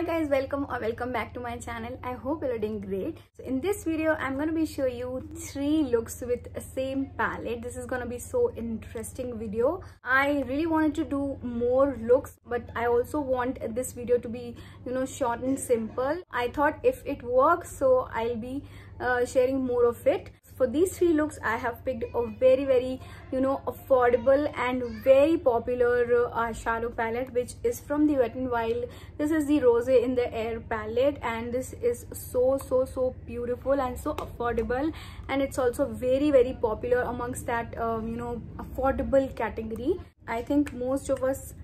Hi guys, welcome or welcome back to my channel. I hope you're doing great. So in this video, I'm going to be showing you three looks with the same palette. This is going to be so interesting video. I really wanted to do more looks, but I also want this video to be, you know, short and simple. I thought if it works, so I'll be uh, sharing more of it for these three looks i have picked a very very you know affordable and very popular uh, palette which is from the wet n wild. This is the rose in the air palette and this is so so so beautiful and so affordable. And it's also very very popular amongst that um, you know affordable category. I think most of us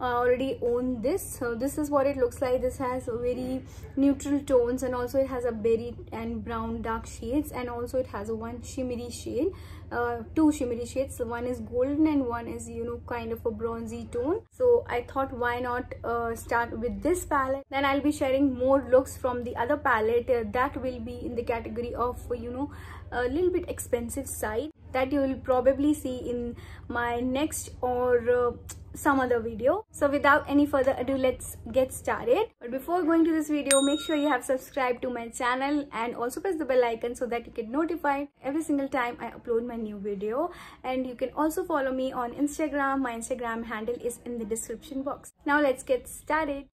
uh, already own this. So this is what it looks like. This has very neutral tones and also it has a berry and brown dark shades and also it has one shimmery shade uh, two shimmery shades. One is golden and one is you know kind of a bronzy tone. So i thought why not uh, start with this palette? Then i'll be sharing more looks from the other palette uh, that will be in the category of you know a little bit expensive side that you will probably see in my next or uh, some other video. So without any further ado let's get started. But before going to this video make sure you have subscribed to my channel and also press the bell icon so that you get notified every single time i upload my new video. And you can also follow me on instagram. My instagram handle is in the description box. Now let's get started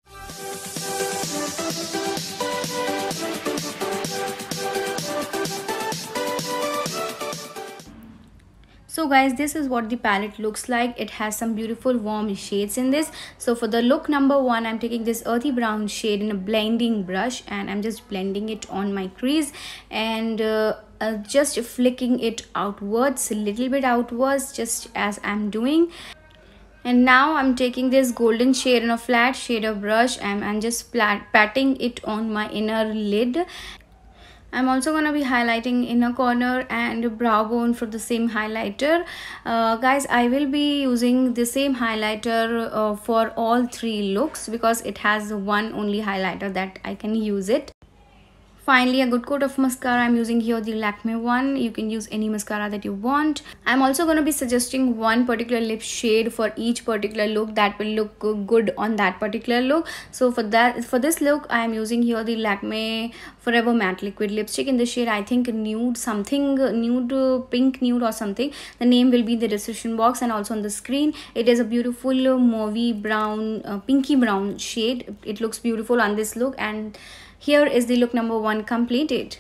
guys this is what the palette looks like. It has some beautiful warm shades in this. So for the look number one i'm taking this earthy brown shade in a blending brush and i'm just blending it on my crease and uh, uh, just flicking it outwards a little bit outwards just as i'm doing. And now i'm taking this golden shade in a flat shader brush and i'm just patting it on my inner lid I'm also to be highlighting inner corner and brow bone for the same highlighter. Uh, guys, I will be using the same highlighter uh, for all three looks because it has one only highlighter that I can use it finally a good coat of mascara. I'm using here the lakme one. You can use any mascara that you want. I'm also going to be suggesting one particular lip shade for each particular look that will look good on that particular look. So for that for this look i am using here the lakme forever matte liquid lipstick. In the shade i think nude something nude pink nude or something. The name will be in the description box and also on the screen. It is a beautiful mauvey brown uh, pinky brown shade. It looks beautiful on this look and here is the look number one completed.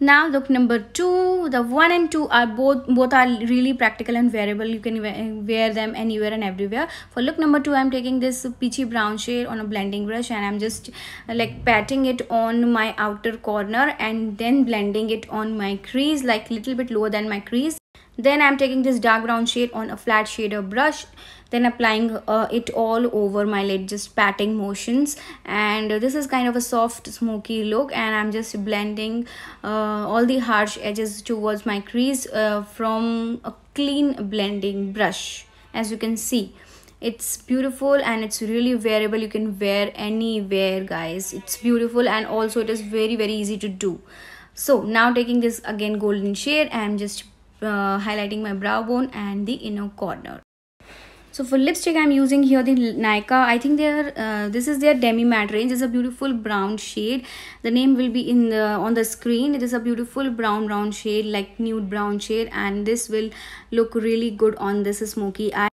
Now look number two the one and two are both both are really practical and wearable. You can wear them anywhere and everywhere. For look number two i'm taking this peachy brown shade on a blending brush and i'm just uh, like patting it on my outer corner and then blending it on my crease like little bit lower than my crease then i'm taking this dark brown shade on a flat shader brush then applying uh, it all over my lid just patting motions. And this is kind of a soft smoky look and i'm just blending uh, all the harsh edges towards my crease uh, from a clean blending brush as you can see. It's beautiful and it's really wearable. You can wear anywhere guys. It's beautiful and also it is very very easy to do. So now taking this again golden shade i'm just uh, highlighting my brow bone and the inner corner. So for lipstick i'm using here the Nykaa. I think they're uh, this is their demi matte range. It's a beautiful brown shade. The name will be in the on the screen. It is a beautiful brown brown shade like nude brown shade and this will look really good on this smoky eye.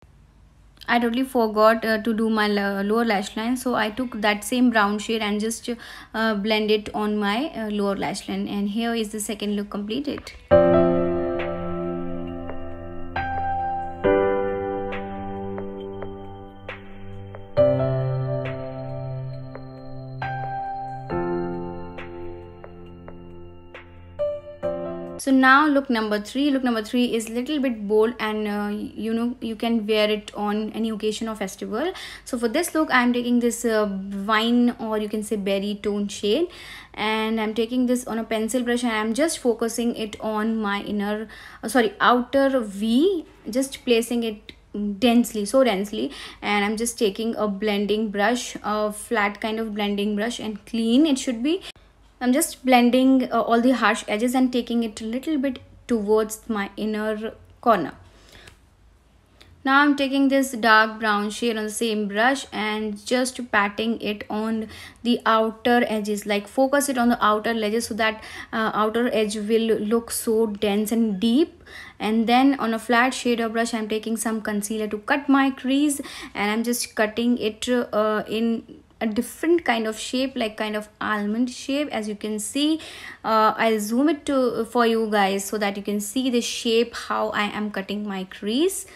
I totally forgot uh, to do my lower lash line so I took that same brown shade and just uh, blend it on my uh, lower lash line. And here is the second look completed. So now look number three. Look number three is little bit bold and uh, you know you can wear it on any occasion or festival. So for this look i'm taking this uh, wine or you can say berry tone shade. And i'm taking this on a pencil brush and i'm just focusing it on my inner uh, sorry outer v just placing it densely so densely. And i'm just taking a blending brush a flat kind of blending brush and clean it should be I'm just blending uh, all the harsh edges and taking it a little bit towards my inner corner. Now i'm taking this dark brown shade on the same brush and just patting it on the outer edges like focus it on the outer edges so that uh, outer edge will look so dense and deep. And then on a flat shader brush i'm taking some concealer to cut my crease and i'm just cutting it uh, in a different kind of shape like kind of almond shape. As you can see uh, i'll zoom it to for you guys so that you can see the shape how i am cutting my crease.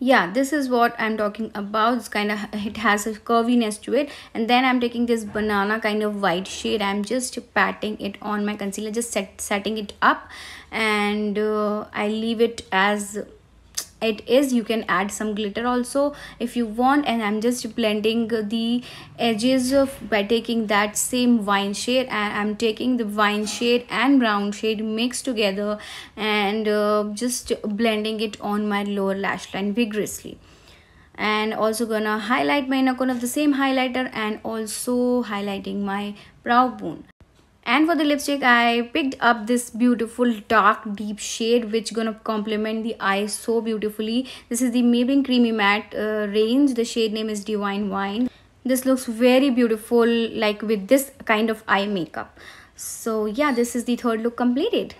Yeah this is what i'm talking about. It's kind of it has a curviness to it. And then i'm taking this banana kind of white shade. I'm just patting it on my concealer just set, setting it up. And uh, i leave it as it is you can add some glitter also if you want. And i'm just blending the edges of by taking that same wine shade and i'm taking the wine shade and brown shade mixed together and uh, just blending it on my lower lash line vigorously. And also gonna highlight my inner corner of the same highlighter and also highlighting my brow bone and for the lipstick i picked up this beautiful dark deep shade which gonna complement the eyes so beautifully. This is the maybelline creamy matte uh, range. The shade name is divine wine. This looks very beautiful like with this kind of eye makeup. So yeah this is the third look completed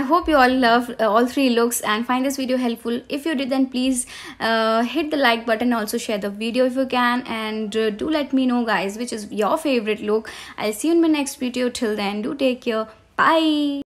I hope you all love uh, all three looks and find this video helpful. If you did then please uh, hit the like button also share the video if you can and uh, do let me know guys which is your favorite look. I'll see you in my next video till then do take care. Bye.